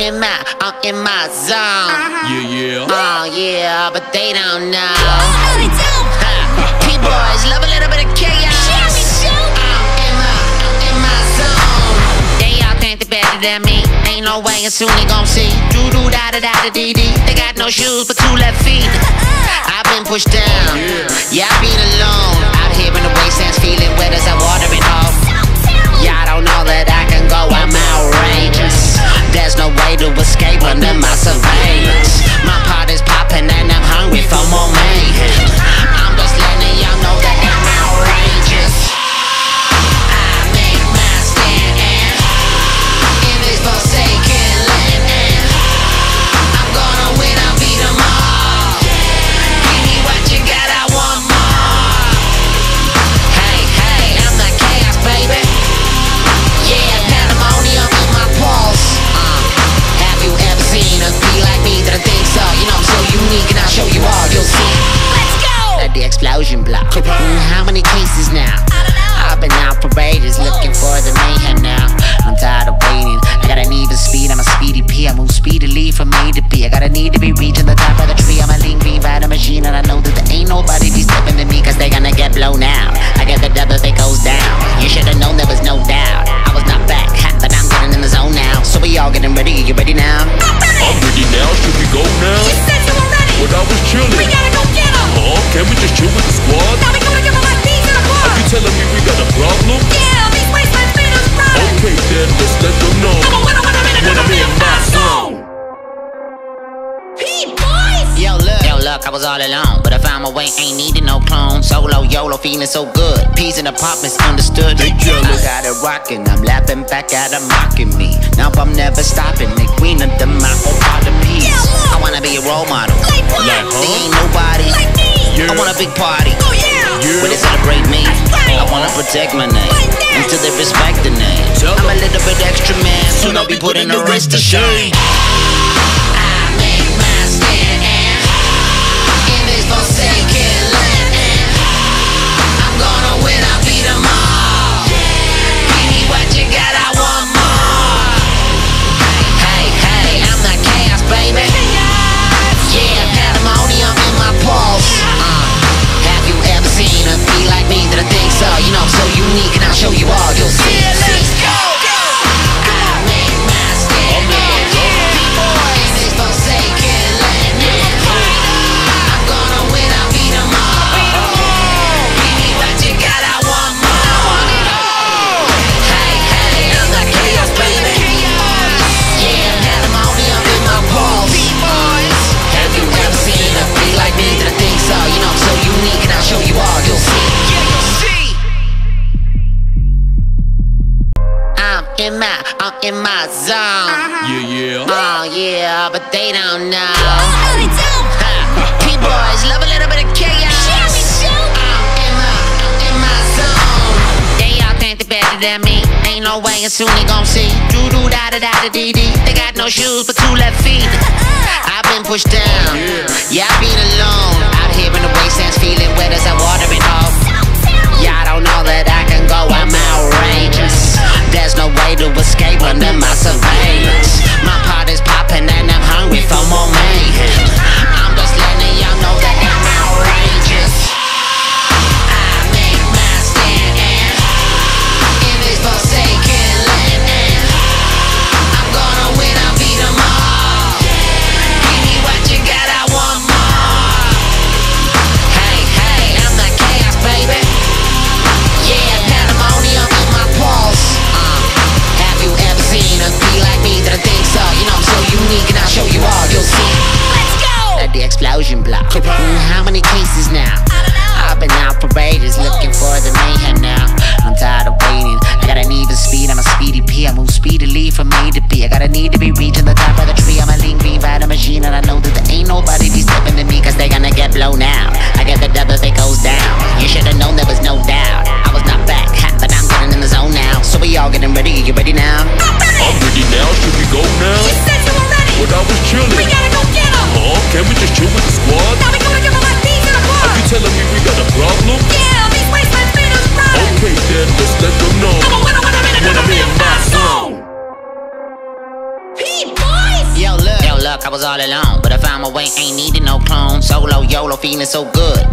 in my, I'm in my zone. Uh-huh. Yeah, yeah. Oh yeah, but they don't know. Oh, they don't. P-boys love a little bit of chaos. Show me, show me. I'm in my, in my zone. They all think they better than me. Ain't no way, and soon they gon' see. Do do da da da da dee dee. They got no shoes but two left feet. I've been pushed down. Yeah, I've been alone. Out here in the wastelands, feeling wet as I watering off. Y'all don't know that I can go. I'm outrageous. There's no way to escape under my surveillance. My pot is popping and I'm hungry for more mayhem. Many cases now? I've been out for ages looking for the mayhem now. I'm tired of waiting. I got an even speed. I'm a speedy P. I move speedily from A to B. I got a need to be reaching the top of the tree. I'm a lean green by machine, and I know that there ain't nobody be stepping to me, cause they gonna get blown out. I get the double if it goes down. You should've known there was no doubt. I was not back, ha, but I'm getting in the zone now. So we all getting ready. You ready now? I'm ready now. Should we go now? You said you were ready. But I was chilling. We gotta go get 'em. Oh, can we just chill with the squad? Now we gonna give 'em like these in the Are you telling me we got a problem? Yeah, these wasteland feeders run. Okay, then let's let them know. I'm a winner when I'm in it, When I'm in my zone. P-boys. Yo, look. Yo, look, I was all alone. But I found my way, ain't needing no clone. Solo, YOLO, feeling so good. Peas in apartments understood. They jealous. I Got it rocking, I'm laughing back at them mocking me. Now I'm never stopping. The queen of the my whole part of peace. Yeah, look. I wanna be a role model. Like what? Like, huh? They ain't nobody. Like me. Yeah. I want a big party. Oh yeah. Yeah. Where they celebrate me. right. I wanna protect my name. Until they respect the name. Tell I'm a little bit extra man. Soon I'll be putting the rest to shame. So. You know I'm so unique, and I'll show you all. You'll see. In my zone. Uh-huh. Yeah, yeah. Oh yeah, but they don't know. Oh, they don't. P-boys love a little bit of chaos. Show me, show oh, me. I'm in my, in my zone. They all think they better than me. Ain't no way, and soon they gon' see. Do do da da da da dee dee. They got no shoes but two left feet. I've been pushed down. Oh, yeah, I've been alone. Out here in the wastelands, feeling wet as I watering off. Y'all don't know that I can go. I'm outrageous. There's no way to escape under my surveillance.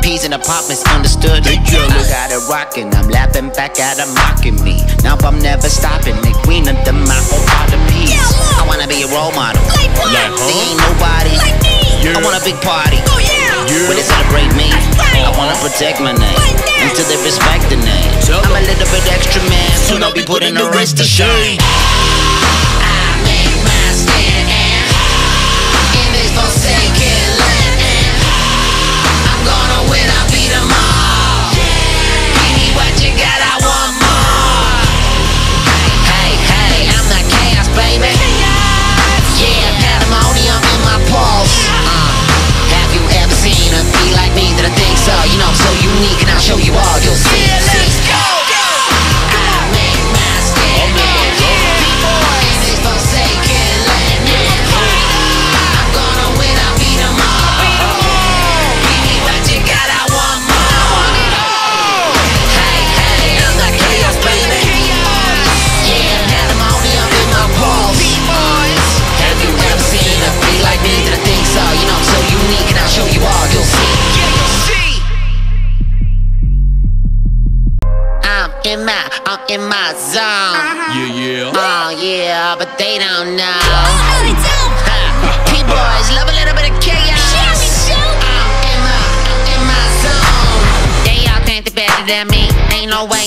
Good. Peas in apartments, understood. They jealous. I got it rocking, I'm laughing back at them mocking me. Now I'm never stopping, the queen of the my whole part of peace. Yeah, I wanna be a role model. Like what? Like, huh? There ain't nobody. Like me. Yeah. I want a big party. Oh yeah. Yeah. Where they celebrate me. right. I wanna protect my name Like until they respect the name. Tell I'm a little bit extra man, soon I'll be putting the rest to shame.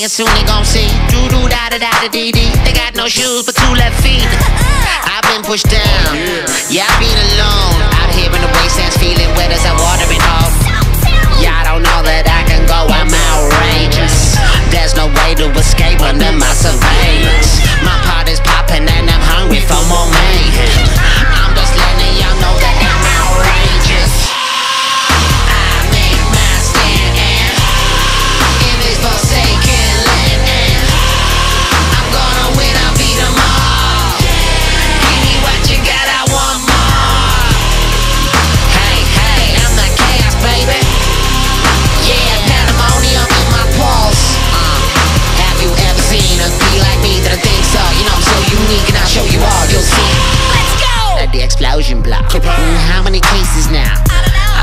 Ain't no way, and soon they gon' see. Doo doo da da da da dee dee. They got no shoes but two left feet. I've been pushed down. Oh, yeah, I've been alone. Out here in the wastelands, feeling wet as I'm watering off. Y'all don't know that I can go, I'm outrageous. There's no way to escape under my surveillance. My pot is popping and I'm hungry for more mayhem. I'm just letting y'all know that I'm outrageous. The explosion block. Mm, how many cases now?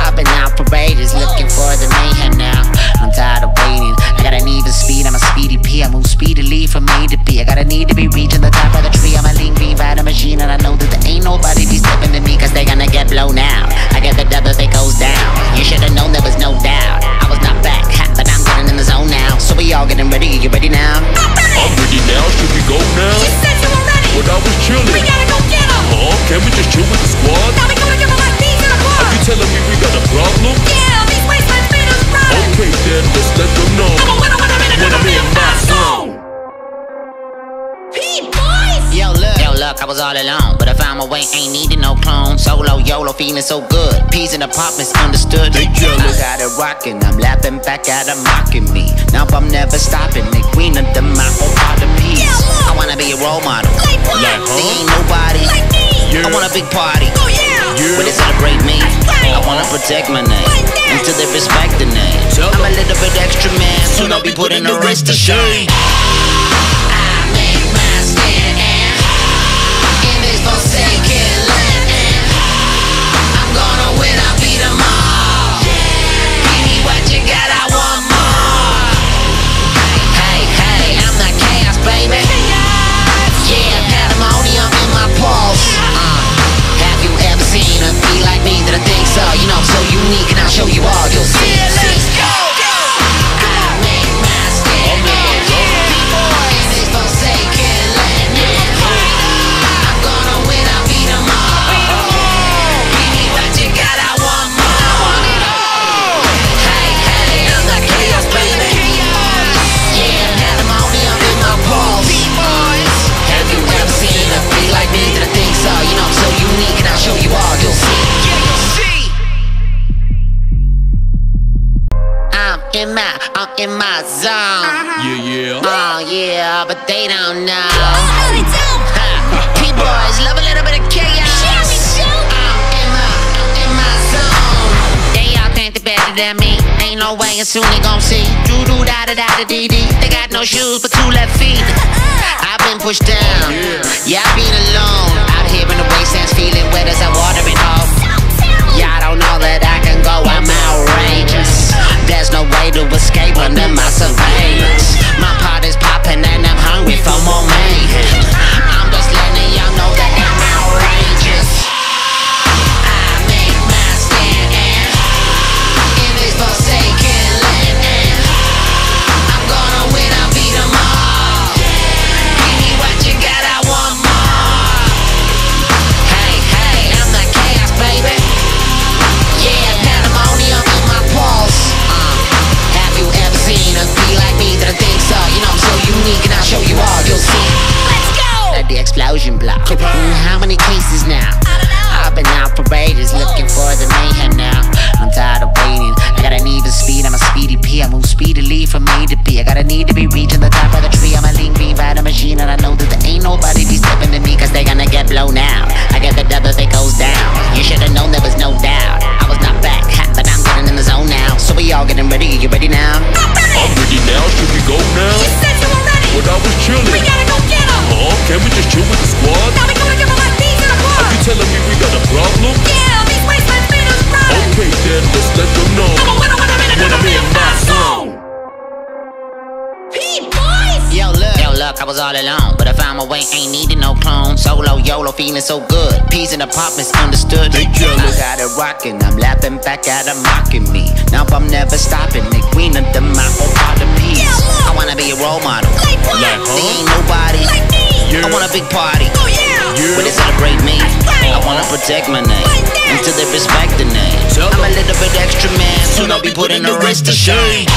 I've been out for ages looking for the mayhem now. I'm tired of waiting. I got an even speed. I'm a speedy P. I move speedily from A to B. I got a need to be reaching the top of the tree. I'm a lean green rider machine, and I know that there ain't nobody be stepping to me, cause they gonna get blown out. I get the double if it goes down. You should've known there was no doubt. I was not back, but I'm getting in the zone now. So we all getting ready. You ready now? I'm ready now. Should we go now? You said you were I was We gotta go get 'em. Huh? Can we just chill with the squad? Now we gonna give 'em like these in a Are you telling me we got a problem? Yeah, these wasteland spinners run. Okay, then let's let them know. I'm a winner when I'm in it, When I'm in my zone. Pete, boys. Yo, look. Yo, look, I was all alone, but I found my way, ain't needing no clone. Solo, YOLO, feeling so good. Peas in the apartments, understood. They jealous. I got it rocking, I'm laughing back at them mocking me. Now I'm never stopping, the queen of the my whole part of peace. Yeah. I wanna be a role model. Like what? Like, There huh? ain't nobody. Like me. Yeah. I want a big party. Oh yeah. Yeah. Where they celebrate me. right. I wanna protect my name Like until they respect the name. Tell I'm a little bit extra man, soon I'll be putting the rest to shame. That I think so? You know I'm so unique, and I'll show you all. You'll see. Let's playing soon, they gon' see. Doo doo da da da da dee dee. They got no shoes but two left feet. I've been pushed down, oh, yeah, I've been alone. Out here in the wastelands, feeling wet as a watering hole. Y'all don't know that I can go, I'm outrageous. There's no way to escape under my surveillance. My pot is popping and I'm hungry for more mayhem. explosion block. Mm, how many cases now? I've been out for ages looking for the mayhem now. I'm tired of waiting. I got an even speed, I'm a speedy P. I move speedily from A to B. I got a need to be reaching the top of the tree. I'm a lean green rider machine, and I know that there ain't nobody be stepping to me, cause they gonna get blown out. I get the double it goes down. You should've known there was no doubt. I was not back, but I'm getting in the zone now. So we all getting ready, you ready now? I'm ready, I'm ready now, should we go now? You said you were ready. but I was chilling. We gotta go get 'em. Can we just chill with the squad? Now we gonna give 'em like these in a Are you telling me we got a problem? Yeah, these wasteland spinners run. Okay then, let's let them know. I'm a winner when I'm in it, When and I'm I'm in in my my zone. Pete, boys. Yo, look, yo, look, I was all alone, but I found my way, ain't needing no clone. Solo, YOLO, feeling so good. Peas in the pop misunderstood. They jealous. I got it rocking, I'm laughing back at them mocking me. Now I'm never stopping, the queen of the my whole part of peace. Yeah, look. I wanna be a role model. Like what? Like, huh? There ain't nobody. Like me. Yeah. I want a big party. Oh yeah. Yeah. But they celebrate me. That's right. I wanna protect my name Like until they respect the name. Tell I'm a little bit extra man, soon I'll be putting the rest to shame.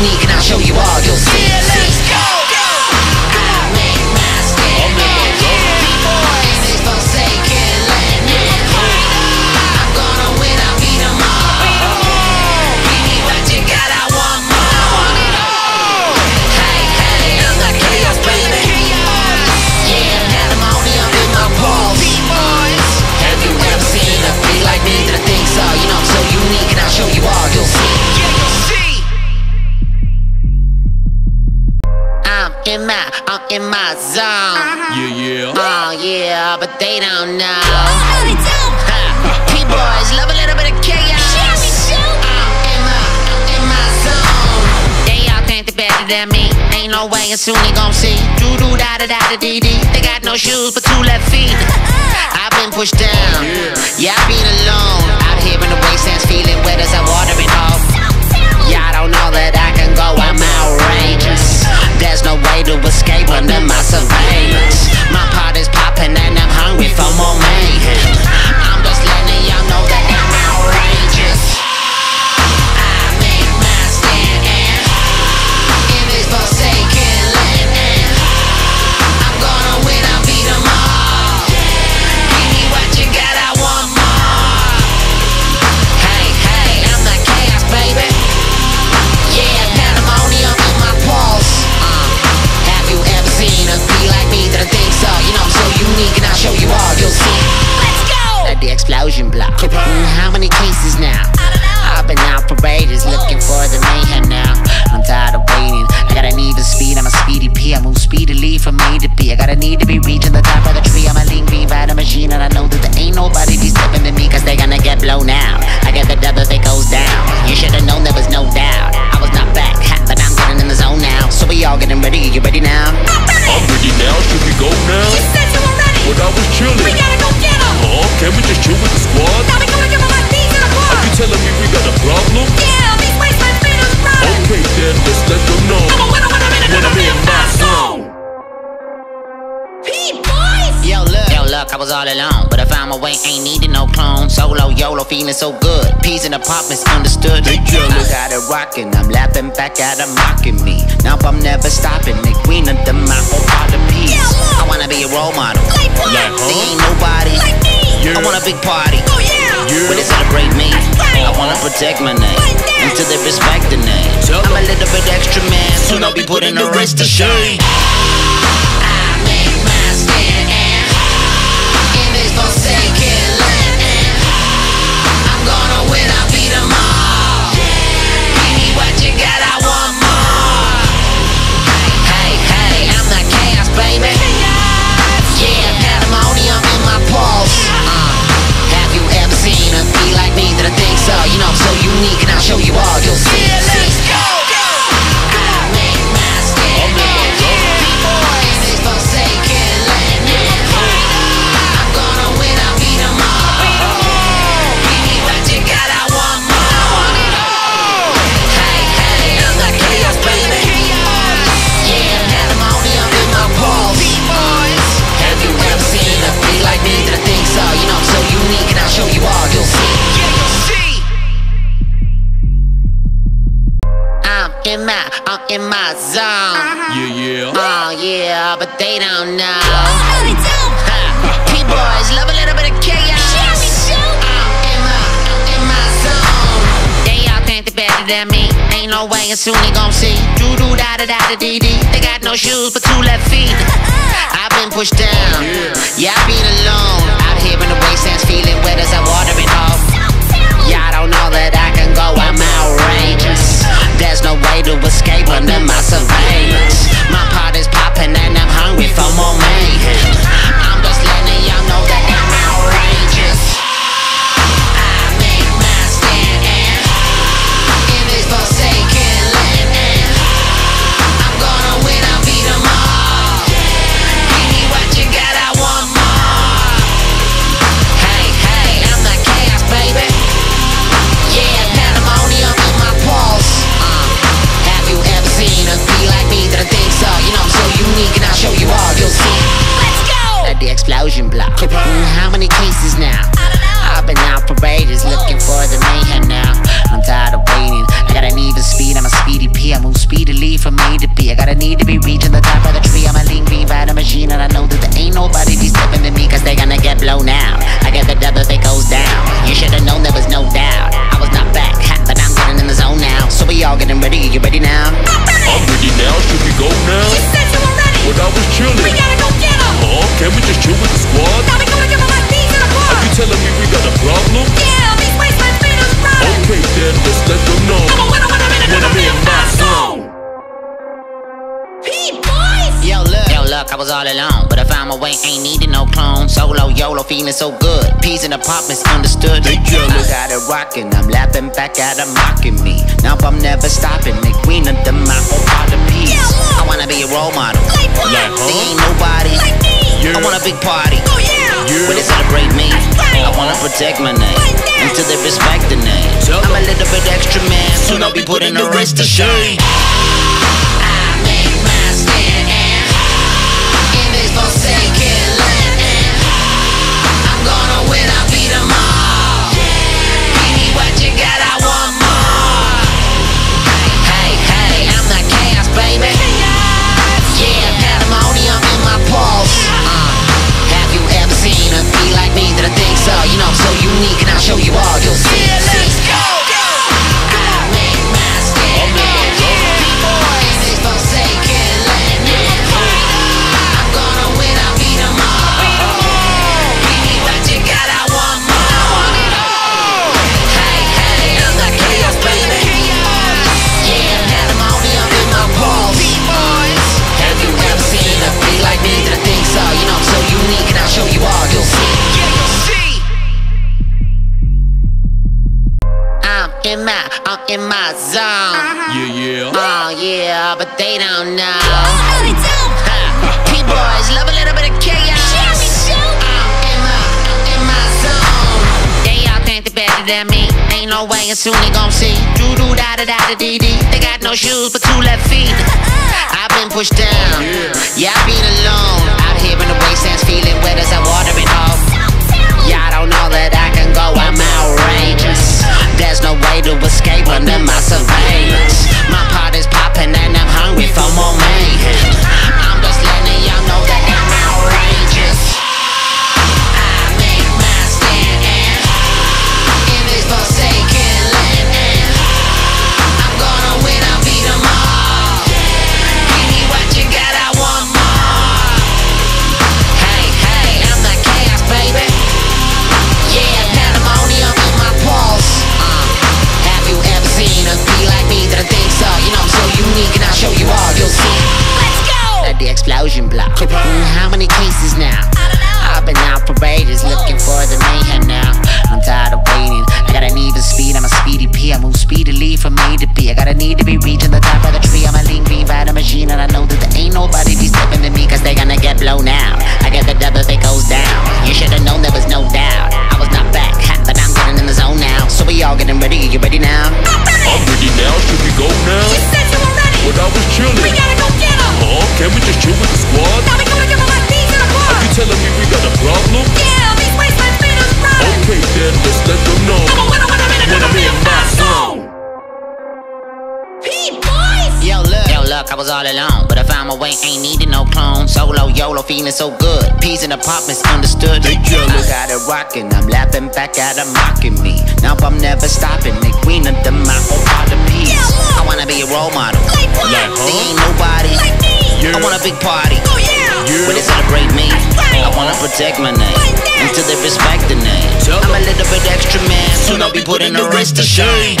Unique, and I'll show you all. You'll see. And soon they gon' see. Do do da da da da dee dee. They got no shoes but two left feet. I've been pushed down. Yeah, I've been alone. Out here in the wastelands, feeling wet as a watering hole. Yeah, I don't know that I can go. I'm outrageous. There's no way to escape under my surveillance. Need to be reaching the top of the tree. I'm a lean green rider machine, and I know that there ain't nobody be stepping to me, cause they gonna get blown out. I get the devil if it goes down. You should've known there was no doubt. I was not back, but I'm getting in the zone now. So we all getting ready. You ready now? I'm ready now, should we go now? You said you were ready. But I was chilling. We gotta go get 'em. Huh? Can we just chill with the squad? Now we gonna give 'em like these in a bar. Are you telling me we got a problem? Yeah, these wasteland spinners run. Okay then, let's let them know. I'm a winner when I'm in it, When and I'm I'm in in my my zone. Look, yo, look, I was all alone, but I found my way, ain't needing no clone. Solo, YOLO, feeling so good. Peas in the pop misunderstood. They jealous. I got it rocking, I'm laughing back at them mocking me. Now I'm never stopping, the queen of the my whole part of peace. Yeah. I wanna be a role model. Like what? Like, There ain't nobody. Like me. Yeah. I want a big party. Oh yeah. Yeah. But they celebrate me. right. I wanna protect my name Like until they respect the name. Tell I'm a little bit extra man, soon I'll be putting the rest to shame. Show you all. You'll see. In my zone. Uh-huh. Yeah, yeah. Oh yeah, but they don't know. Oh, oh they do. P-boys love a little bit of chaos. Share me, shoot. I'm in my, in my zone. They all think they better than me. Ain't no way, and soon they gon' see. Do do da da da da dee dee. They got no shoes but two left feet. I've been pushed down. Yeah, I've been alone. Out here in the wastelands, feeling wet as I watering home. Y'all don't know that I can go, I'm outrageous. There's no way to escape under my surveillance. My pot is popping and I'm hungry for more mayhem. I'm just letting y'all know that move speedily from A to B. I got a need to be reaching the top of the tree. I'm a lean green fighter machine, and I know that there ain't nobody be stepping to me, cause they gonna get blown out. I get the double if it goes down. You should've known there was no doubt. I was not back, ha, but I'm getting in the zone now. So we all getting ready. You ready now? I'm ready now. Should we go now? You said you were ready. But I was chilling We gotta go get get 'em. Oh, can we just chill with the squad? Now we gonna give 'em a piece of the Are you telling me we got a problem? Yeah, these wasteland feeders run. Okay, then let's let them know. I'm a winner when I'm in it, When I'm in my zone. Look, yo, look, I was all alone. But I found my way, ain't needing no clone. Solo, YOLO, feeling so good. Peas in the pot misunderstood. They jealous. I got it rocking, I'm laughing back at them mocking me. Now I'm never stopping, the queen of the my whole part of peace. Yeah. I wanna be a role model. Like what? Like They huh? ain't nobody. Like me. Yeah. I want a big party. Oh yeah. Yeah. Where they celebrate me. right. I wanna protect my name Like until they respect the name. Tell I'm a little bit extra man, soon I'll be putting the rest to shame. Show you all. You'll see. And soon they gon' see. Do do da da da da dee dee. They got no shoes but two left feet. I've been pushed down. Yeah, I've been alone. Out here in the wastelands, feeling wet as I watering home. Y'all don't know that I can go, I'm outrageous. There's no way to escape under my surveillance. My pot is popping and I'm hungry for more mayhem. I'm just letting y'all know that I'm outrageous. Explosion block. Mm, How many cases now? I've been out for ages looking for the mayhem now. I'm tired of waiting. I got a need for speed. I'm a speedy P. I move speedily from A to B. I got a need to be reaching the top of the tree. I'm a lean green fighter machine, and I know that there ain't nobody be stepping to me, cause they gonna get blown out. I get the double if it goes down. You should've known there was no doubt. I was not back, ha, but I'm getting in the zone now. So we all getting ready. You ready now? I'm ready now. Should we go now? You said you were ready. But I was chilling. We gotta go get 'em. Can we just chill with the squad? Now we gonna give 'em a piece of the bar. Are you telling me we got a problem? Yeah, these wasteland feeders run. Okay, then let's let them know. I'm a winner when I'm in it, When and I'm I'm in in my my zone. zone. P-boys. luck, I was all alone. But I found my way, ain't needing no clone. Solo, YOLO, feeling so good. Peas in the pop misunderstood. They jealous. I got it rocking, I'm laughing back at them mocking me. Now I'm never stopping. The queen of the my whole part of peace. I wanna be a role model. Like what? Like, They huh? ain't nobody. Like me. Yeah. I want a big party. Oh yeah. Yeah. When they celebrate me, right. I wanna protect my name until they respect the name. Tell I'm a little bit extra man, soon I'll be putting the rest to shame.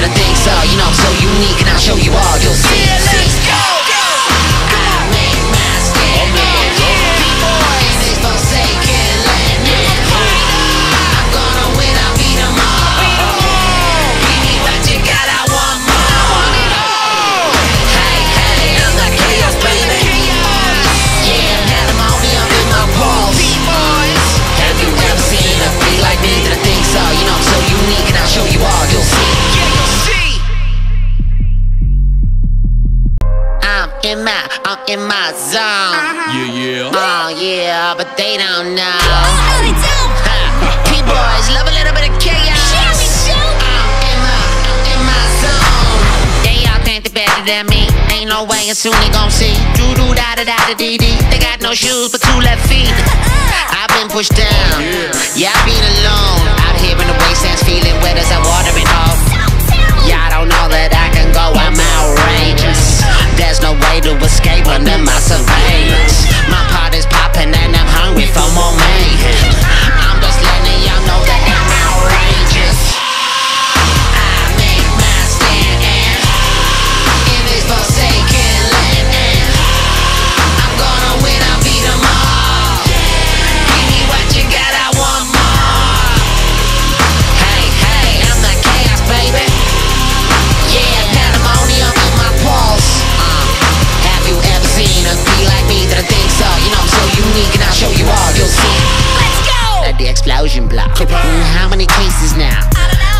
That I think so? You know I'm so unique, and I'll show you all. You'll see. See. In my zone. Yeah, yeah. Oh yeah, but they don't know. Oh, they do. P-boys love a little bit of chaos. Yeah, we do. I'm in my, in my zone. They all think they better than me. Ain't no way, and soon they gon' see. Do do da da da da dee dee. They got no shoes but two left feet. I've been pushed down. Oh, yeah, I've been alone. Out here in the wastelands, feeling wet as I water it off. Y'all don't know that I There's no way to escape under my surveillance. My pot is popping and I'm hungry for more mayhem. Explosion block. Mm, How many cases now?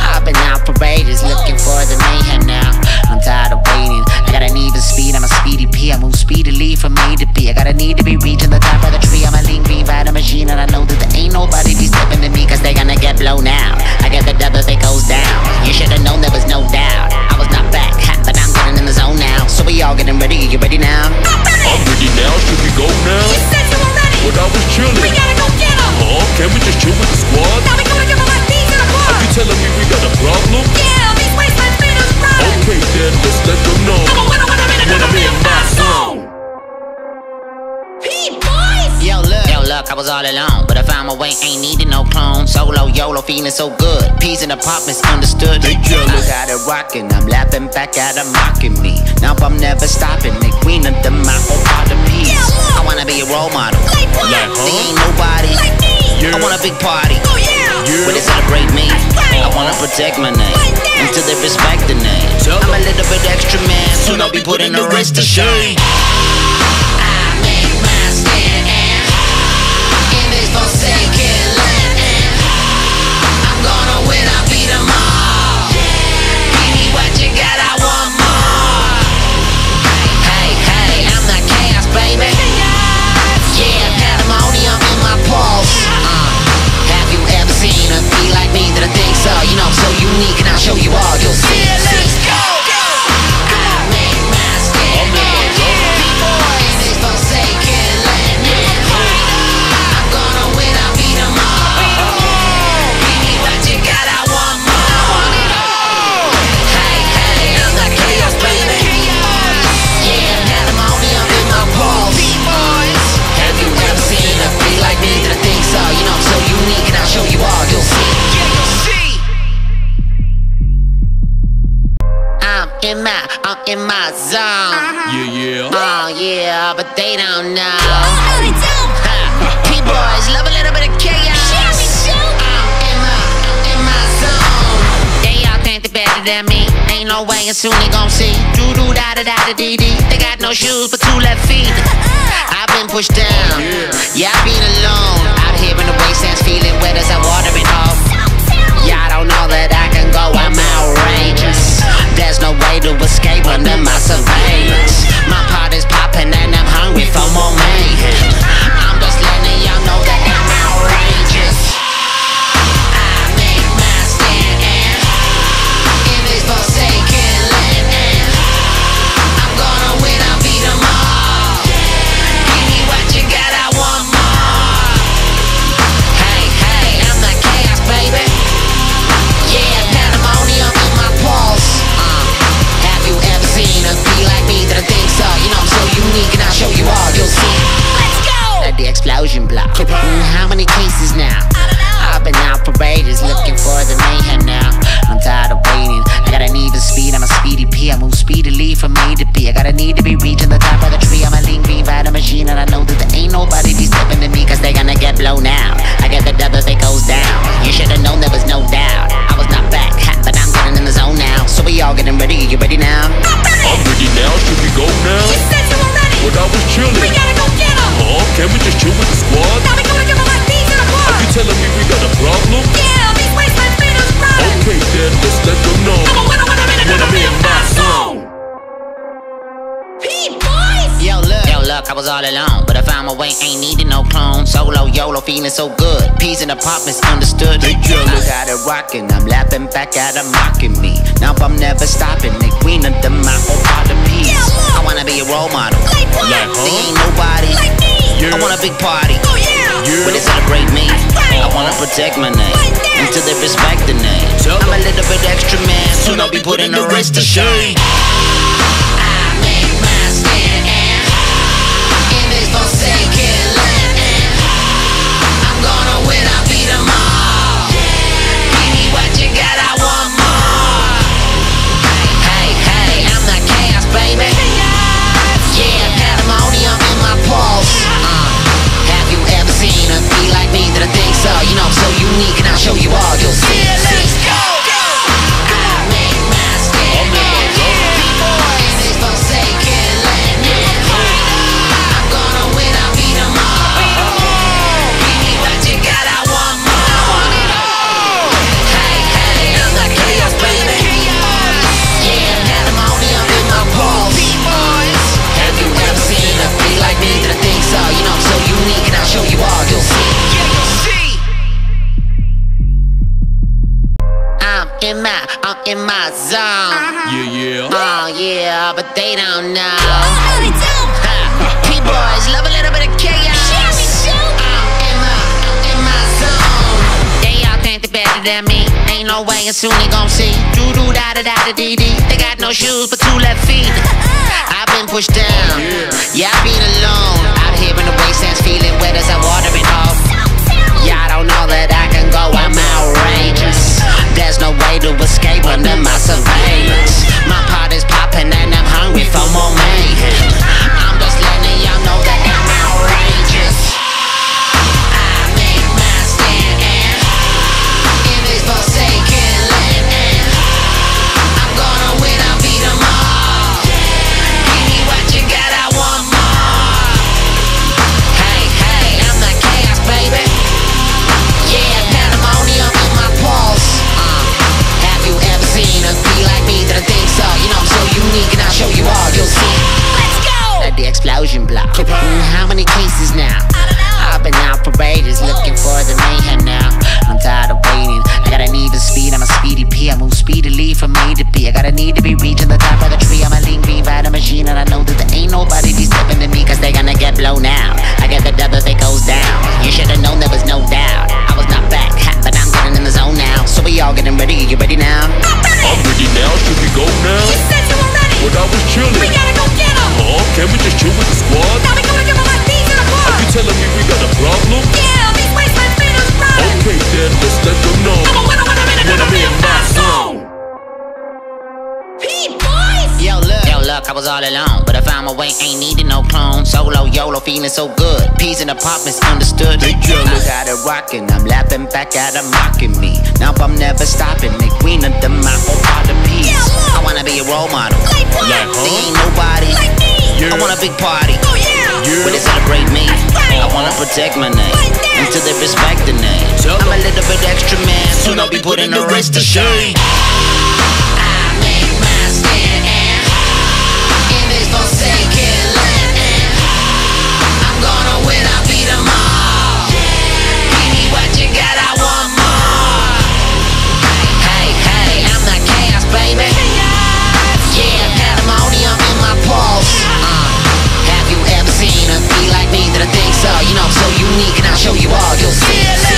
I've been out for ages looking for the mayhem now. I'm tired of waiting. I got an even speed, I'm a speedy P. I move speedily from A to B. I got a need to be reaching the top of the tree. I'm a lean green fighter machine, and I know that there ain't nobody be stepping to me, cause they gonna get blown out. I get the double if it goes down. You should've known there was no doubt. I was not back, but I'm getting in the zone now. So we all getting ready. You ready now? I'm ready now. Should we go now? You said you were ready. But I was chilling. We gotta go get 'em. Huh? Can we just chill with the squad? Now we gonna give 'em like these in a bar. You telling me we got a problem? Yeah, these wasteland feeders running. Okay, then let's let them know. I'm a winner when I'm in it, When cause I'm I'm in in my my zone. P-boys. Yo, look. Yo, look, I was all alone. But I found my way, ain't needing no clone. Solo, YOLO, feeling so good. Peas in the pop misunderstood. They jealous. I got it rocking, I'm laughing back at them mocking me. Now I'm never stopping. The queen of the my whole oh, part of peace. Yeah, look. I wanna be a role model. Like what? Like, They huh? ain't nobody. Like me. Yeah. I want a big party. Oh yeah. Yeah. When they celebrate me, right. I wanna protect my name that. until they respect the name. Tell I'm a little bit extra man, soon I'll be putting the rest to shame. That I think so? You know I'm so unique, and I'll show you all. You'll see. See. and soon they gon' see. Doo doo da da da da dee dee. They got no shoes but two left feet. I've been pushed down, oh, yeah, I've been alone. Out here in the wastelands, feeling wet as a watering hole. Y'all don't know that I can go, I'm outrageous. There's no way to escape under my surveillance. My pot is popping and I'm hungry for more mayhem. I'm feeling so good. Peas in apartments, understood. They jealous. I got it rocking, I'm laughing back at them mocking me. Now I'm never stopping, the queen of the my whole part of peace. I wanna be a role model. Like what? Like They huh? ain't nobody. Like me. Yeah. I want a big party. Oh yeah. Yeah. But they celebrate me. right. I wanna protect my name Like that. until they respect the name. Tell I'm a little bit extra man, soon I'll be putting the rest to shame. They don't know. Oh, they do. P-boys love a little bit of chaos. Yeah, me too. I'm in my, I'm in my zone. They all think they better than me. Ain't no way, and soon they gon' see. Do do da da da da dee dee. They got no shoes but two left feet. I've been pushed down. Yeah, I've been alone. Out here in the wastelands, feeling wet as I watering off. Y'all don't know that I can go. I'm There's no way to escape under my surveillance. My pot is popping and I'm hungry for more mayhem. I'm just letting y'all know that I'm outrageous. Explosion block. Mm, how many cases now? I've been out for ages looking for the mayhem now. I'm tired of waiting. I got a need to speed. I'm a speedy P. I move speedily from A to B. I got a need to be reaching all alone, but I found my way, ain't needing no clone. Solo, YOLO, feeling so good. Peas in apartments, understood. They jealous. I got it rocking, I'm laughing back at them mocking me. Now I'm never stopping, the queen of the my oh, whole part of peace. Yeah. I wanna be a role model. Like what? Like They huh? ain't nobody. Like me. Yeah. I want a big party. Oh yeah. Yeah. But they celebrate me. right. I wanna protect my name Like until they respect the name. Tell I'm a little bit extra man, soon I'll be putting the rest to shame. Show you all. You'll see.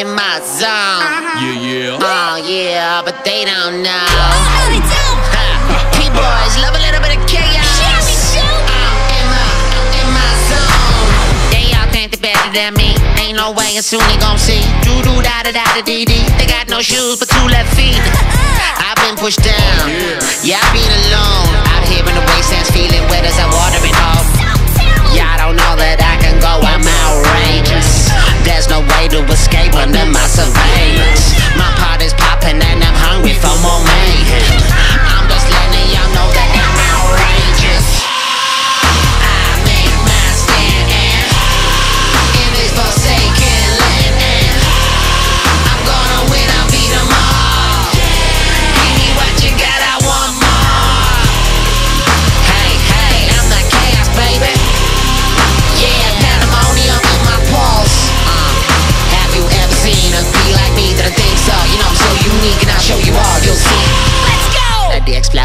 In my zone. Uh-huh. Yeah, yeah. Oh yeah, but they don't know. Oh, they do. P-boys love a little bit of chaos. Yeah, me too. I'm in my, I'm in my zone. They all think they better than me. Ain't no way, and soon they gon' see. Do do da da da da dee dee. They got no shoes but two left feet. Uh-uh. I've been pushed down. Yeah, I've been alone. Out here in the wastelands, feeling wet as I watering off. Y'all don't know that I can go, I'm outrageous. There's no way to escape under my surveillance. My party's popping and I'm hungry for more mayhem.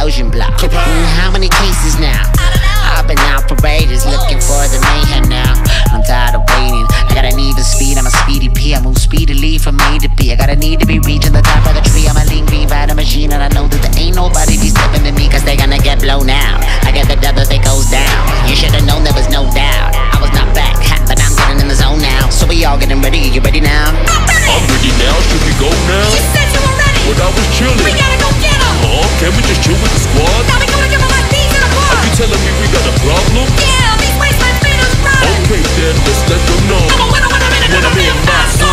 Explosion block. Mm, how many cases now? I don't know. I've been out for ages looking for the mayhem now. I'm tired of waiting. I got an even speed. I'm a speedy P. I move speedily from A to B. I got a need to be reaching the top of the tree. I'm a lean green fighter machine, and I know that there ain't nobody be stepping to me, cause they gonna get blown out. I get the double if it goes down. You should've known there was no doubt. I was not back, but I'm getting in the zone now. So we all getting ready. You ready now? I'm ready now, should we go now? You said you were ready! But I was We gotta go get 'em! Huh? Can we just chill with the squad? Now we gonna give 'em like these in a Are you telling me we got a problem? Yeah, these wastelands made us run! Okay then, let's let them know. I'm a winner when I'm in When I'm in my zone.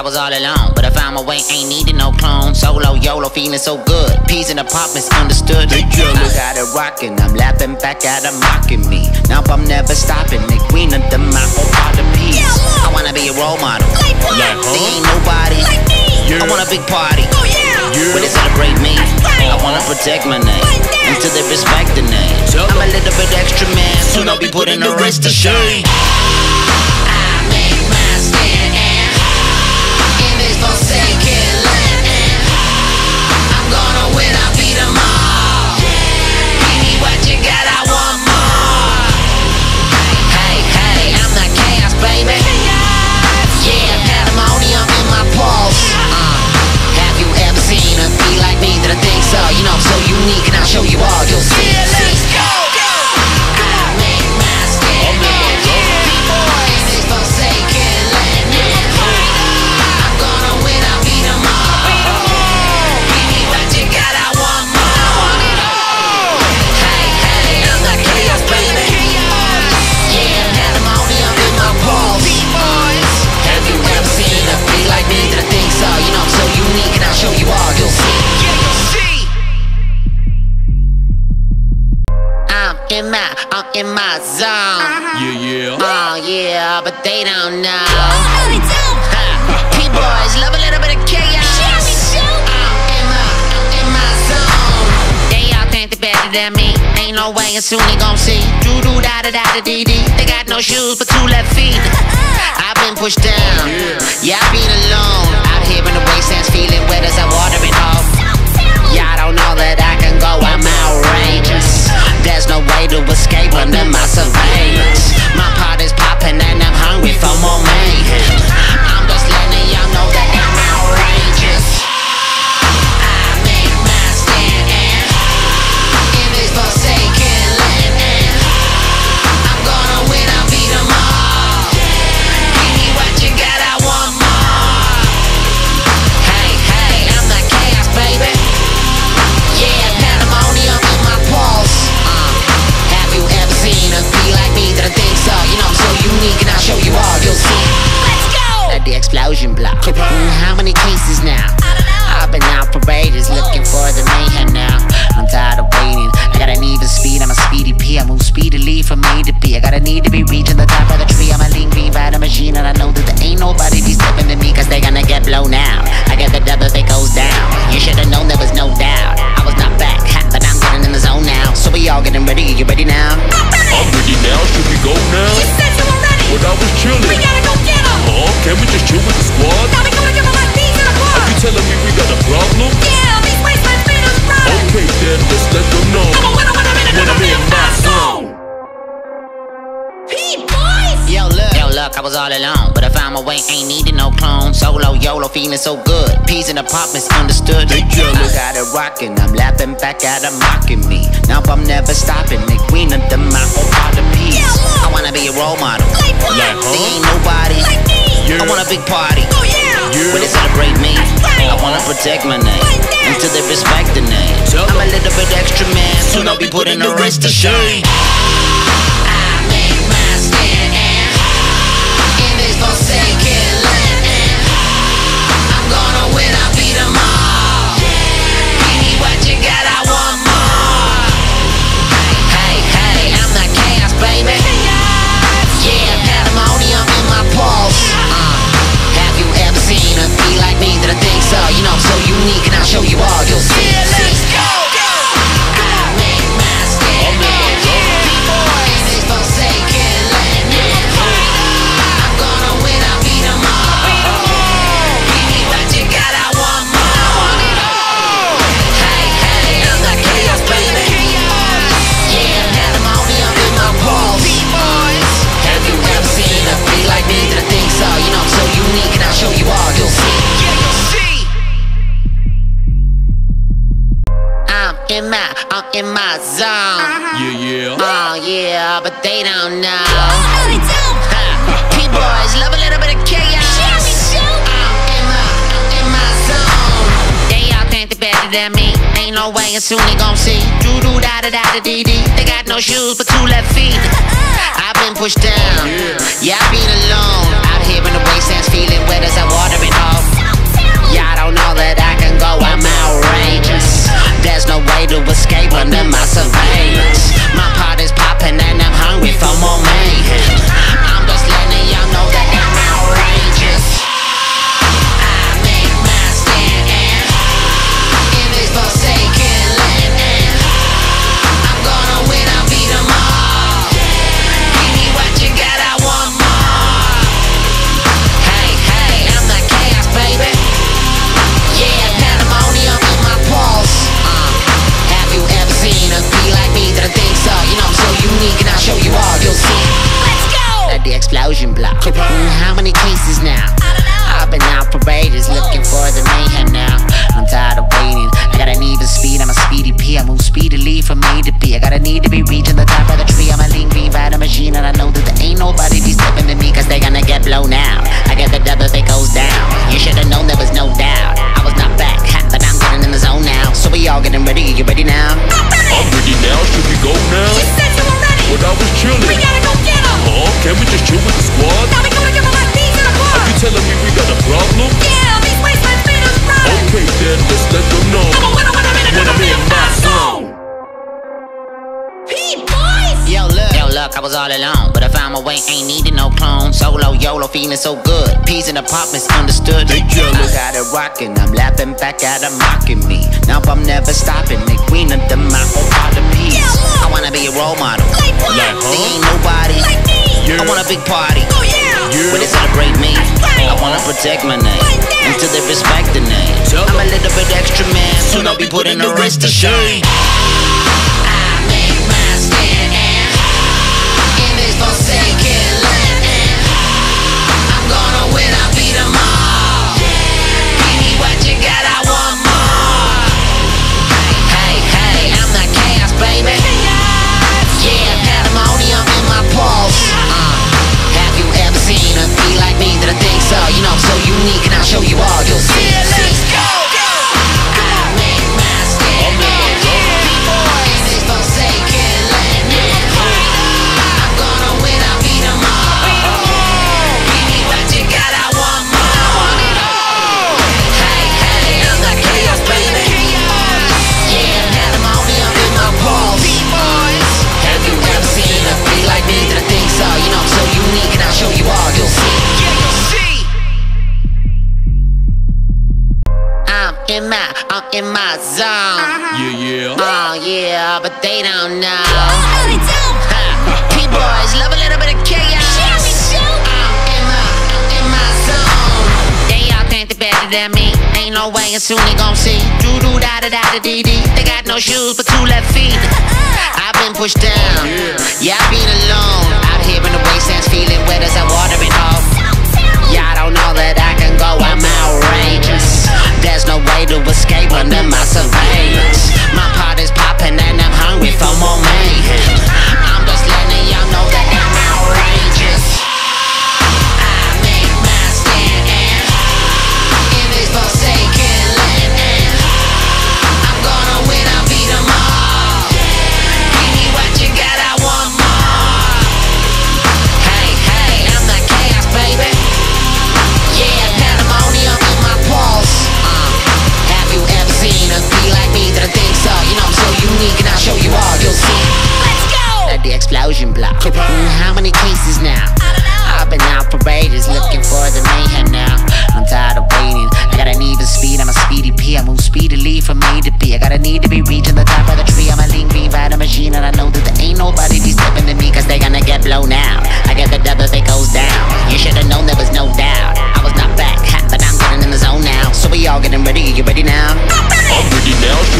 I was all alone. But I found my way, ain't needing no clone. Solo, YOLO, feeling so good. Peas in apartments understood. They jealous. Got it rocking, I'm laughing back at them mocking me. Now I'm never stopping. The queen of the my whole part of peace. Yeah. I wanna be a role model. Like what? Like, huh? They ain't nobody. Like me! Yeah. I want a big party. Oh yeah! Yeah. Where they celebrate me. right. I wanna protect my name. Like. Until they respect the name. Tell I'm a little bit extra man. Soon I'll be putting the rest to shame. That think so? You know I'm so unique, and I'll show you all. You'll see. see. In my zone. Uh-huh. Yeah, yeah. Oh yeah, but they don't know. Oh, they don't! P-boys love a little bit of chaos. Show me, show oh, me! In my, in my zone. They all think they better than me. Ain't no way, and soon they gon' see. Do do da da da da dee dee. They got no shoes but two left feet. Uh-uh. I've been pushed down. Yeah, I've been alone. Out here in the wastelands, feeling wet as I water rocking. I'm laughing back at them mocking me. Now I'm never stopping. The queen of the my oh, whole part of peace. Yeah, I wanna be a role model. Like what? Yeah, huh? Ain't nobody. Like me. Yeah. I want a big party. Oh yeah. yeah. Where they celebrate me. I wanna protect my name. Right Until they respect the name. I'm a little bit extra man. Soon I'll be putting the rest to shame. Without a DD, they got no shoes but two left feet. I've been pushed down. feeling so good. Peas in the pop misunderstood. They jealous. Look got it rocking, I'm laughing back at them mocking me. Now I'm never stopping. The queen of the mountain, all oh, the peace. Yeah, I wanna be a role model. Like what? Like, huh? There ain't nobody. Like me. Yeah. I want a big party. Oh yeah. yeah. When they celebrate me. I wanna protect my name until they respect the name. So I'm a little bit extra man, Soon I'll be putting the rest to shame. show you all. You'll see in my zone. Uh-huh. Yeah, yeah. Oh, yeah, but they don't know. Oh, they don't. P-boys love a little bit of chaos. I'm in my, in my zone. They all think they better than me. Ain't no way, and soon they gon' see. Doo doo da da da da dee dee. They got no shoes but two left feet. Uh-huh. I've been pushed down. Oh, yeah. yeah, I've been alone. Out here in the wastelands, feeling wet as a watering hole. Y'all don't know that I can go. I'm out. There's no way to escape under my surveillance. My pot is popping and I'm hungry for more mayhem. I'm just letting y'all know that I'm outrageous explosion block. Mm, how many cases now? I've been out for ages looking for the mayhem now. I'm tired of waiting. I got an even speed. I'm a speedy P. I move speedily from A to B. I got a need to be reaching the top of the tree. I'm a lean green rider machine, and I know that there ain't nobody be stepping to me, cause they gonna get blown out. I get the double it goes down. You should've known there was no doubt. I was not back, but I'm getting in the zone now. So we all getting ready. You ready now? I'm ready now.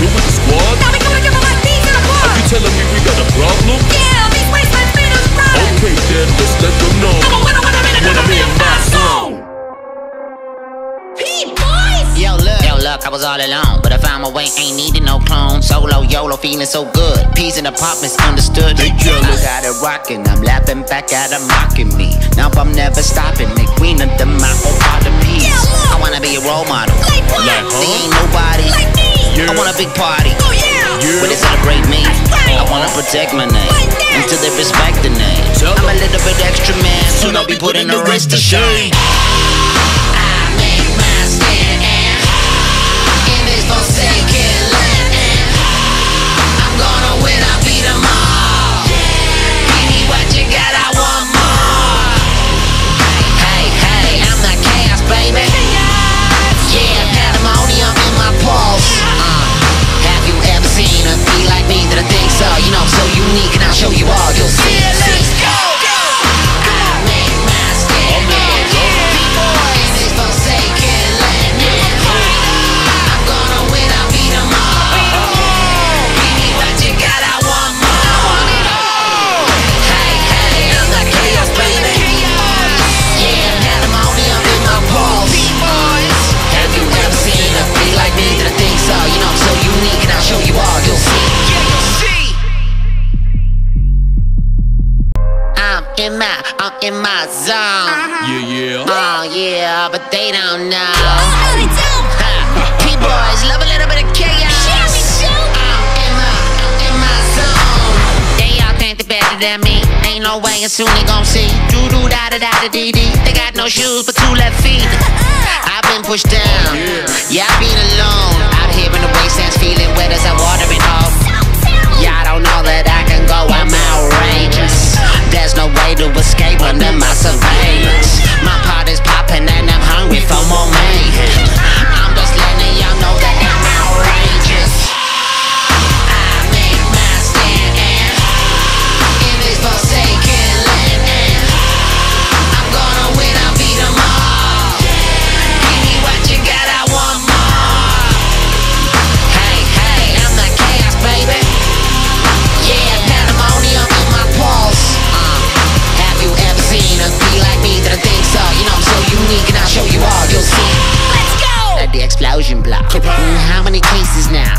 you with the squad? Now we gonna give them a. Are you telling me we got a problem? These wasteland run. Okay then, let's let them know. I'm a winner when I'm in, when I'm in my zone. Yo, look. Yo, look, I was all alone, but I found my way, ain't needing no clone. Solo, YOLO, feeling so good. Peas in the pop, misunderstood. They jealous. I got it rockin', I'm laughing back at them mocking me. Now I'm never stopping, the queen of the part of the peas. I wanna be a role model. Like what? Like, huh? ain't nobody. Like yeah. I want a big party. Oh yeah. Yeah. When they celebrate me, right. I wanna protect my name Like until they respect the name. Tell I'm a little bit extra man, soon I'll be putting the rest to shame. Show you all. You'll see. But they don't know. P-boys love a little bit of chaos. I'm in my, in my zone. They all think they better than me. Ain't no way, and soon they gon' see. Do do da da da da dee dee. They got no shoes but two left feet. I've been pushed down. Yeah, I've been alone. Out here in the wastelands, feeling wet as I watering off. Y'all don't know that I can go, I'm outrageous. There's no way to escape under my surveillance. My pot is popping and I'm hungry for more mayhem. Explosion block. Mm, how many cases now?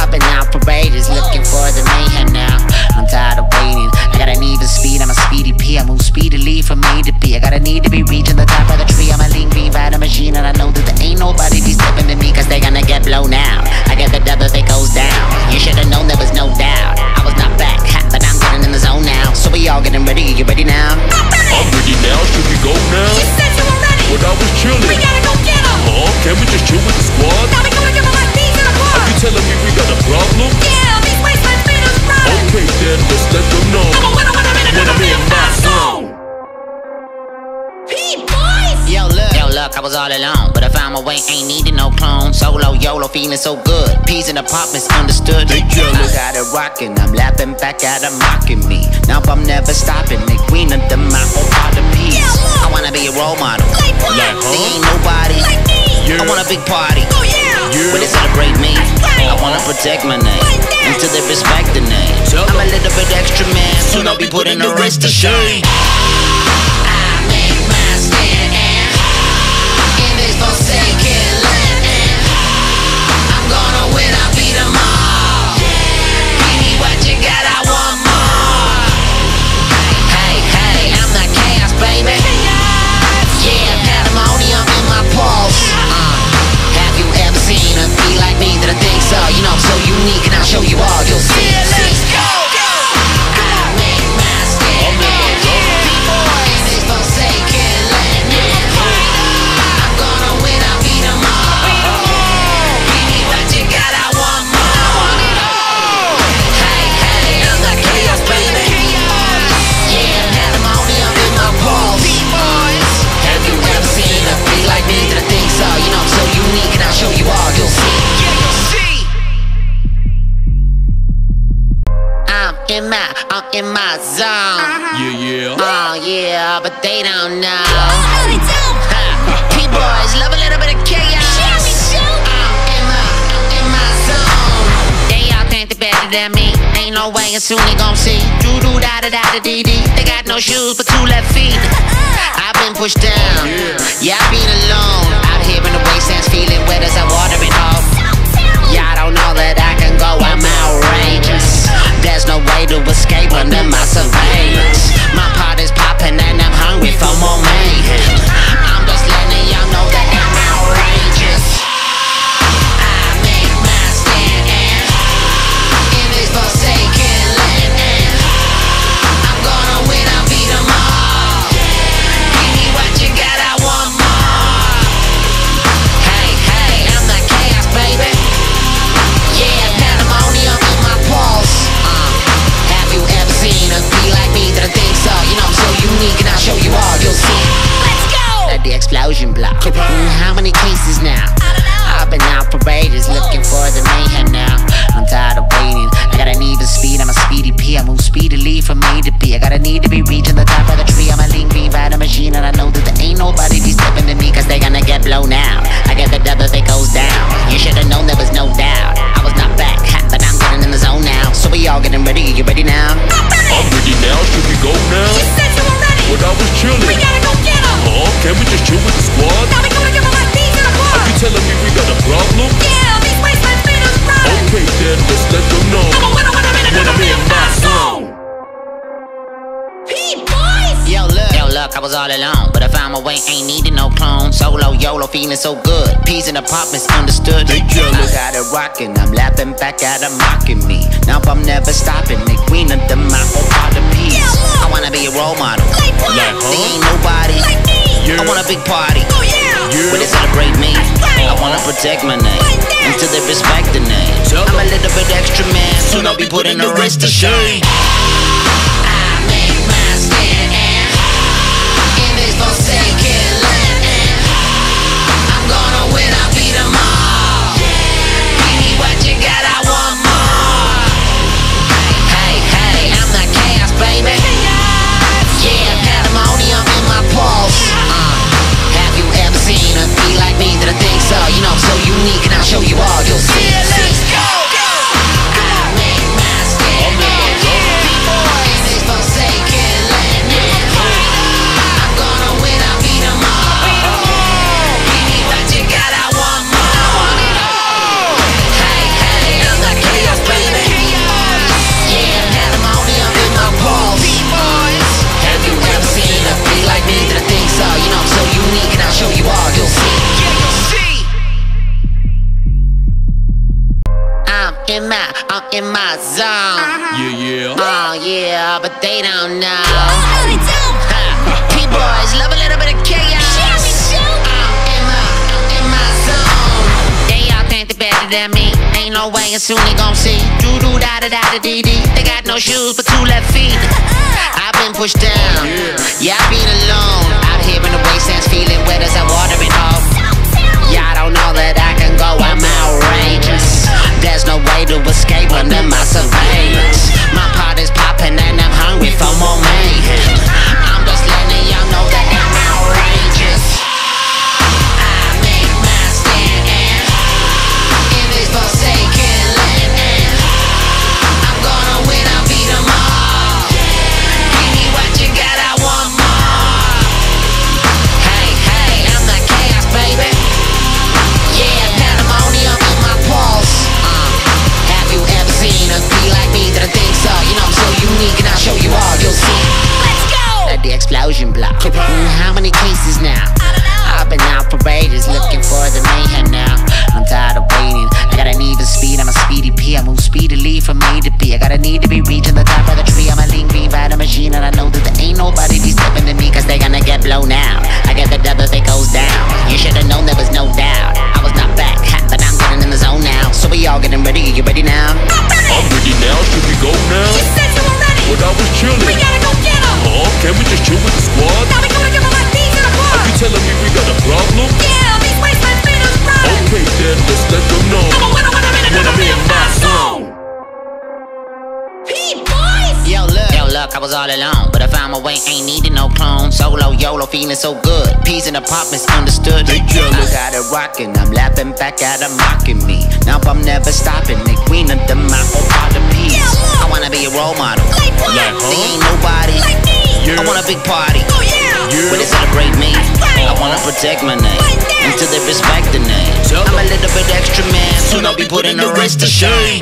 I've been out for ages looking for the mayhem now. I'm tired of waiting. I got a need for speed. I'm a speedy P. I move speedily from A to B. I got a need to be reaching the top of the tree. I'm a lean green rider machine, and I know that there ain't nobody be stepping to me, cause they gonna get blown out. I get the double if it goes down. You should've known there was no doubt. I was not back, but I'm getting in the zone now. So we all getting ready. You ready now? I'm ready now. Should we go You now? Said you were ready. When I was We gotta go get 'em. Huh? Can we just chill with the squad? Now we gonna give 'em like these in a Are you telling me we got a problem? Yeah, these wasteland spinners run. Okay, then let's let them know. I'm a winner when I'm in it, When and I'm I'm in in my my zone. Pete, boys. Yo, look, yo, look, I was all alone, but I found my way, ain't needing no clone. Solo, YOLO, feeling so good. Peas in apartments, understood. They jealous. I got it rocking, I'm laughing back at them mocking me. Now I'm never stopping, the queen of the my whole part oh, of wanna be a role model. Like what? Like, They huh? ain't nobody. Like me. Yeah. I want a big party. Oh yeah. Yeah. When they celebrate me, right. I wanna protect my name Like that. until they respect the name. Tell I'm a them. little bit extra man, soon I'll be putting the rest to shame. So? Uh, you know I'm so unique, and I'll show you all. You'll see. Let's go. I make my stand in this forsaken land. I'm gonna win, I'll beat 'em all. Give me what you got, I want zone. Uh-huh. Yeah, yeah. Oh, yeah, but they don't know. Oh, they don't. P-boys love a little bit of chaos. Show me, show me. I'm in my, in my zone. They all think they better than me. Ain't no way, and soon they gon' see. Do-do-da-da-da-da-dee-dee. They got no shoes but two left feet. Uh-huh. I've been pushed down. Oh, yeah, I've been alone. Out here in the wastelands, feeling wet as a watering hole. Y'all don't know that I can go. I'm outrageous. There's no way to escape under my surveillance. My pot is popping and I'm hungry for more mayhem. I'm just letting G's in apartments understood. They jealous. I got it rockin', I'm laughing back at them mocking me. Now I'm never stopping. The queen of them, my whole part of peace. Yeah, I wanna be a role model. Like what? Like, huh? Ain't nobody. Like me. Yeah. I want a big party. Oh yeah. yeah. Where they celebrate me. Right. I wanna protect my name right until they respect the name. So I'm a little bit extra man, soon I'll be putting the rest to shame. you ain't gon' see. Doo doo da da da da dee dee. They got no shoes but two left feet. I've been pushed down, yeah, I've been alone. Out here in the wastelands, feeling wet as a watering hole. Y'all don't know that I can go, I'm outrageous. There's no way to escape under my surveillance. My pot is popping and I'm hungry for more mayhem. I'm just letting the speed, I'm a speedy P. I move speedily from A to B. I gotta need to be reaching the top of the feeling so good. Peas in the understood. They jealous. I got it rocking, I'm laughing back at them mocking me. Now I'm never stopping. The queen of the mouth, all the peas. Yeah, I wanna be a role model. Like what? Like, huh? They ain't nobody. Like me. Yeah. I want a big party. Oh yeah. yeah. Where they celebrate me. I wanna protect my name until they respect the name. So I'm a little bit extra man, Soon I'll be putting the rest to shame.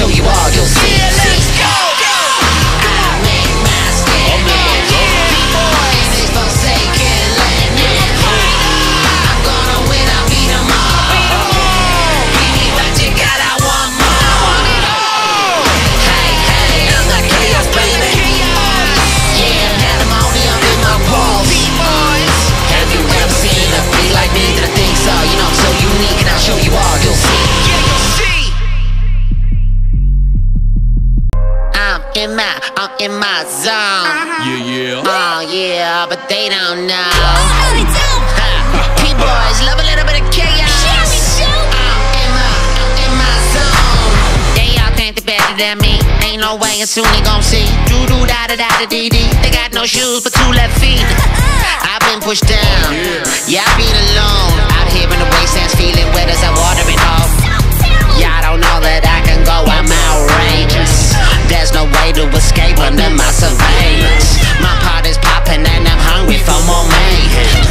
Show you all. You'll see. I'm in my, I'm in my zone. Yeah, yeah. Oh yeah, but they don't know. P-boys love a little bit of chaos. I'm in my, I'm in my zone. They all think they're better than me. Ain't no way, and soon they gon' see. Do do da da da da dee dee. They got no shoes but two left feet. I've been pushed down. Yeah, I've been alone. Out here in the wastelands, feeling wet as I watering There's no way to escape under my surveillance. My pot is popping and I'm hungry for more mayhem.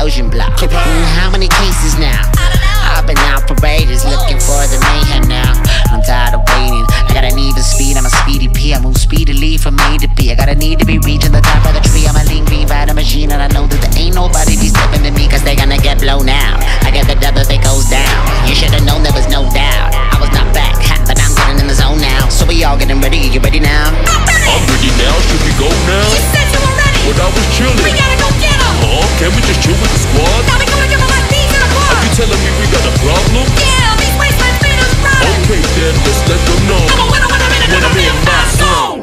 Explosion block. Mm, how many cases now? I've been out for ages looking for the mayhem now. I'm tired of waiting. I got an even speed. I'm a speedy P. I move speedily from A to B. I got a need to be reaching the top of the tree. I'm a lean green rider machine, and I know that there ain't nobody be stepping to me, cause they gonna get blown out. I get the double if it goes down. You should've known there was no doubt. I was not back, but I'm getting in the zone now. So we all getting ready. You ready now? I'm ready now. Should we go now? You said you were ready! But I was We gotta go get 'em! Oh, can we just chill with the squad? Now we gonna give 'em a piece of the Are you telling me we got a problem? Yeah, these wasteland speeders run! Okay, then let's let them know. I'm a winner when I'm in it, When I'm in my zone.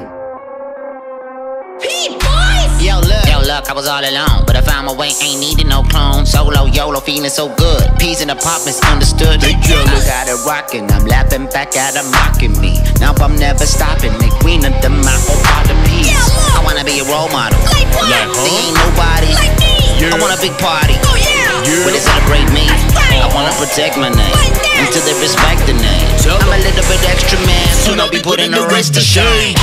P-boys! Yo, look. Yo, look, I was all alone, but I found my way, ain't needing no clone. Solo, YOLO, feeling so good. Peas in the pop misunderstood. They jealous. I got it rocking, I'm laughing back at them mocking me. Now I'm never stopping, the queen of them, my whole part of peace. Yeah, look. I wanna be a role model. Like what? Like, They huh? ain't nobody. Like me! Yeah. I want a big party. Oh yeah! Yeah. When they celebrate me, right. I wanna protect my name Like until they respect the name. Tell I'm a little bit extra man, soon I'll be putting the rest to shame.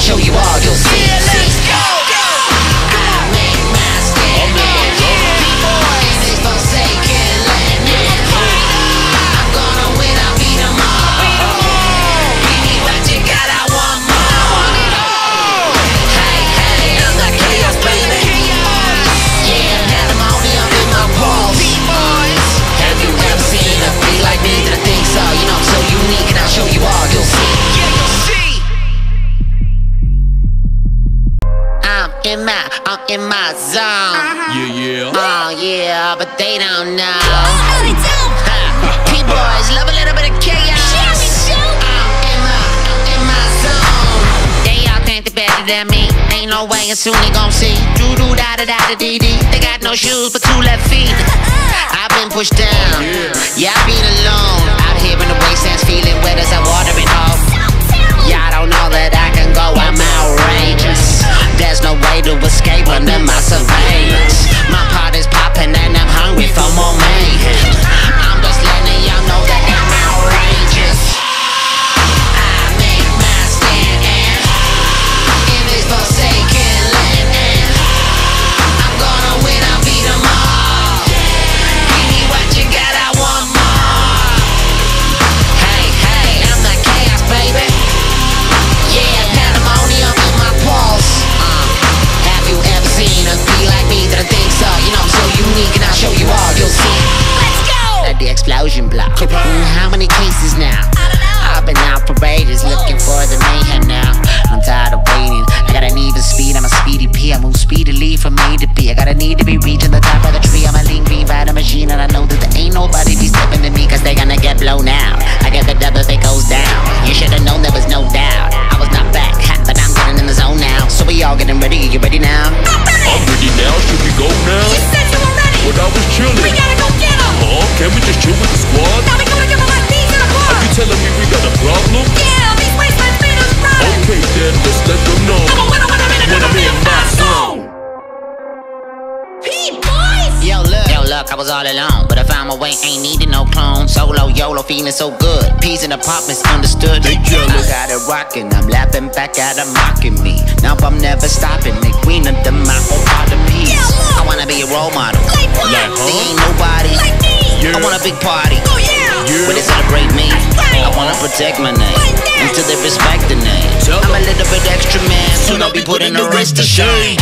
Show you and soon they gon' see. Do do da da da da dee dee. They got no shoes but two left feet. I've been pushed down. Oh, yeah, I've been alone. Out here in the wastelands, feeling wet as I watering hole. Y'all don't know that I can go, I'm outrageous. There's no way to escape under my surveillance. rocking. I'm laughing back at them mocking me. Now I'm never stopping. The queen of the myocarditis. Oh, yeah, I wanna be a role model. Like what? Like, huh? ain't nobody. Like me. Yeah. I want a big party. Oh yeah. yeah. Where they celebrate me. Right. I wanna protect my name until they respect the name. So I'm a little bit extra man, Soon I'll be putting the rest to shame.